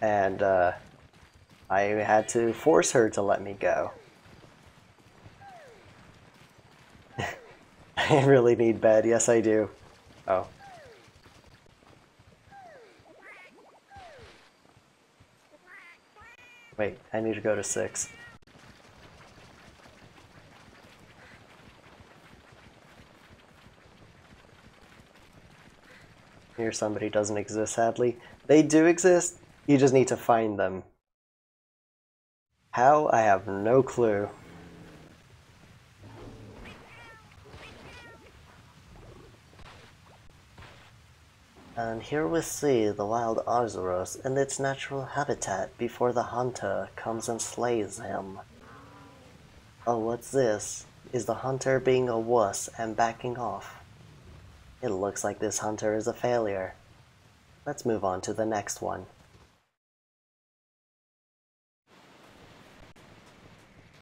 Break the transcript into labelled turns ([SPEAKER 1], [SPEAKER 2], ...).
[SPEAKER 1] and uh, I had to force her to let me go. I really need bed. Yes, I do. Oh. Wait, I need to go to six. Here somebody doesn't exist, sadly. They do exist, you just need to find them. How? I have no clue. And here we see the wild Arzuros in its natural habitat before the hunter comes and slays him. Oh, what's this? Is the hunter being a wuss and backing off? It looks like this hunter is a failure. Let's move on to the next one.